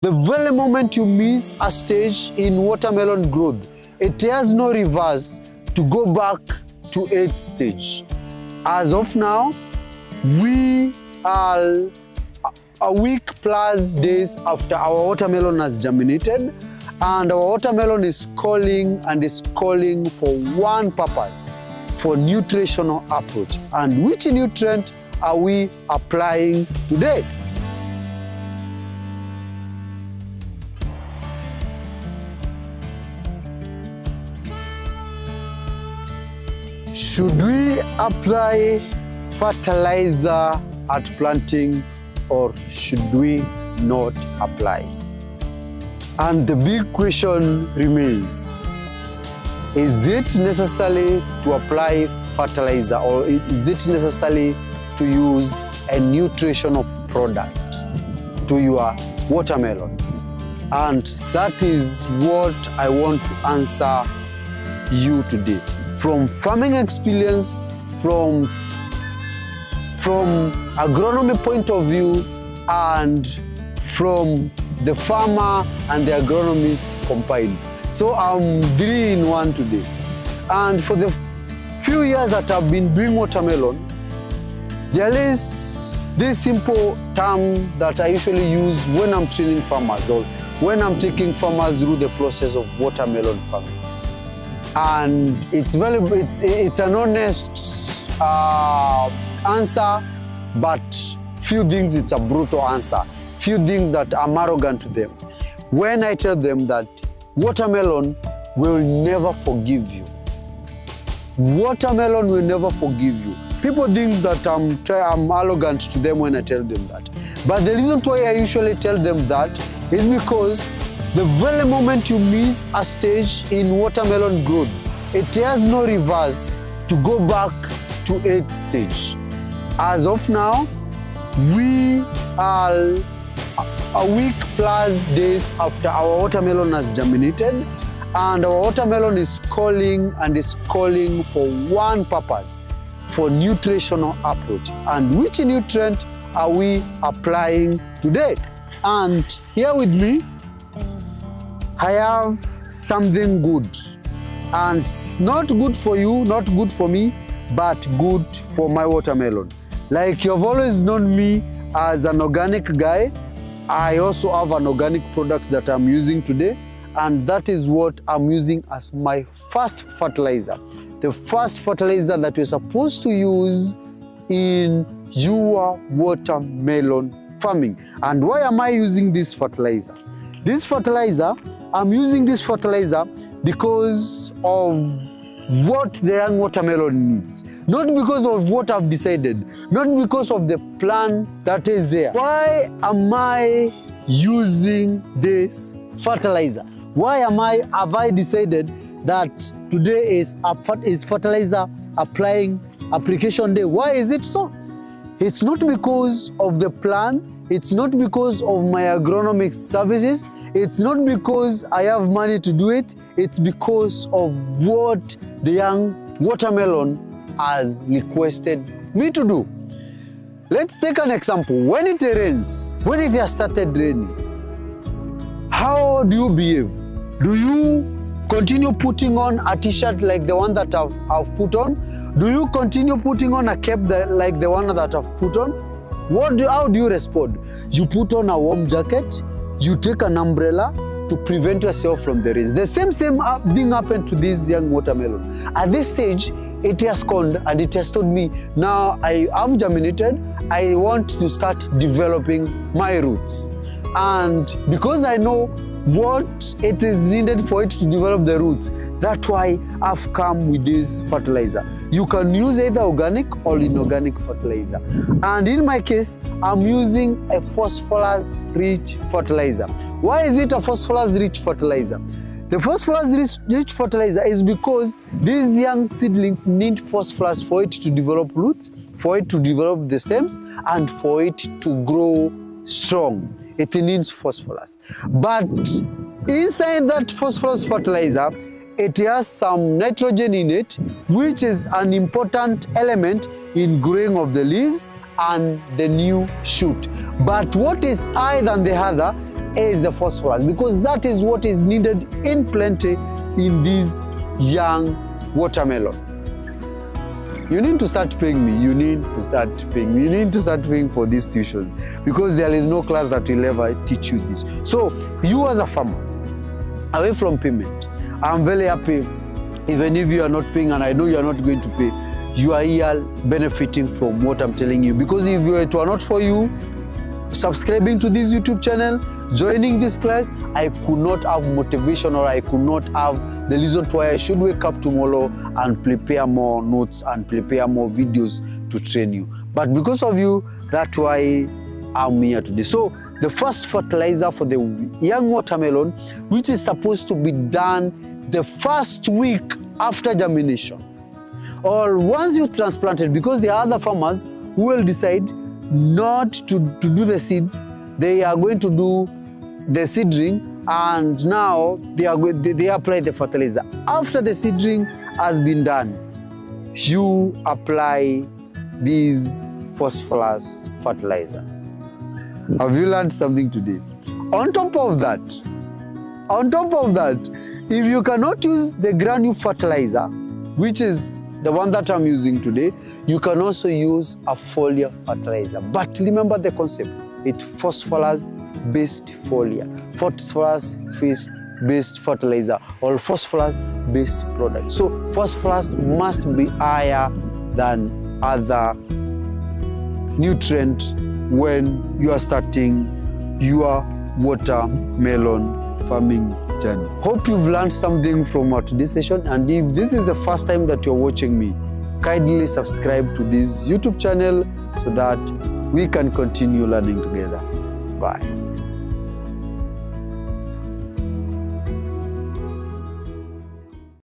The very moment you miss a stage in watermelon growth, it has no reverse to go back to eighth stage. As of now, we are a week plus days after our watermelon has germinated and our watermelon is calling and is calling for one purpose, for nutritional approach. And which nutrient are we applying today? Should we apply fertilizer at planting or should we not apply? And the big question remains, is it necessary to apply fertilizer or is it necessary to use a nutritional product to your watermelon? And that is what I want to answer you today. From farming experience, from, from agronomy point of view, and from the farmer and the agronomist combined. So I'm three in one today. And for the few years that I've been doing watermelon, there is this simple term that I usually use when I'm training farmers or when I'm taking farmers through the process of watermelon farming. And it's very, it's, it's an honest uh, answer, but few things it's a brutal answer. Few things that I'm arrogant to them. When I tell them that watermelon will never forgive you. Watermelon will never forgive you. People think that I'm, I'm arrogant to them when I tell them that. But the reason why I usually tell them that is because the very moment you miss a stage in watermelon growth, it has no reverse to go back to eighth stage. As of now, we are a week plus days after our watermelon has germinated and our watermelon is calling and is calling for one purpose, for nutritional approach. And which nutrient are we applying today? And here with me, I have something good. And not good for you, not good for me, but good for my watermelon. Like you've always known me as an organic guy, I also have an organic product that I'm using today, and that is what I'm using as my first fertilizer. The first fertilizer that you're supposed to use in your watermelon farming. And why am I using this fertilizer? This fertilizer, I'm using this fertilizer because of what the young watermelon needs. Not because of what I've decided, not because of the plan that is there. Why am I using this fertilizer? Why am I, have I decided that today is, a, is fertilizer applying application day? Why is it so? It's not because of the plan, it's not because of my agronomic services. It's not because I have money to do it. It's because of what the young watermelon has requested me to do. Let's take an example. When it rains, when it has started raining, how do you behave? Do you continue putting on a t-shirt like the one that I've, I've put on? Do you continue putting on a cap that, like the one that I've put on? What do, how do you respond? You put on a warm jacket, you take an umbrella to prevent yourself from the rain. The same same thing happened to this young watermelon. At this stage, it has conned and it has told me, now I have germinated, I want to start developing my roots. And because I know what it is needed for it to develop the roots, that's why I've come with this fertilizer. You can use either organic or inorganic fertilizer. And in my case, I'm using a phosphorus-rich fertilizer. Why is it a phosphorus-rich fertilizer? The phosphorus-rich fertilizer is because these young seedlings need phosphorus for it to develop roots, for it to develop the stems, and for it to grow strong. It needs phosphorus. But inside that phosphorus fertilizer, it has some nitrogen in it, which is an important element in growing of the leaves and the new shoot. But what is higher than the other is the phosphorus because that is what is needed in plenty in this young watermelon. You need to start paying me. You need to start paying me. You need to start paying for these tuitions because there is no class that will ever teach you this. So, you as a farmer, away from payment, I'm very happy, even if you are not paying and I know you are not going to pay, you are here benefiting from what I'm telling you. Because if it were not for you, subscribing to this YouTube channel, joining this class, I could not have motivation or I could not have the reason why I should wake up tomorrow and prepare more notes and prepare more videos to train you. But because of you, that's why I'm here today. So the first fertilizer for the young watermelon, which is supposed to be done the first week after germination, or once you transplanted, because are other farmers will decide not to, to do the seeds, they are going to do the seedling and now they are they, they apply the fertilizer. After the seedling has been done, you apply this phosphorus fertilizer. Have you learned something today? On top of that, on top of that, if you cannot use the granule fertilizer, which is the one that I'm using today, you can also use a foliar fertilizer. But remember the concept, it's phosphorus based foliar, phosphorus based fertilizer, or phosphorus based product. So phosphorus must be higher than other nutrient when you are starting your watermelon farming journey. Hope you've learned something from our today's session and if this is the first time that you're watching me, kindly subscribe to this YouTube channel so that we can continue learning together. Bye.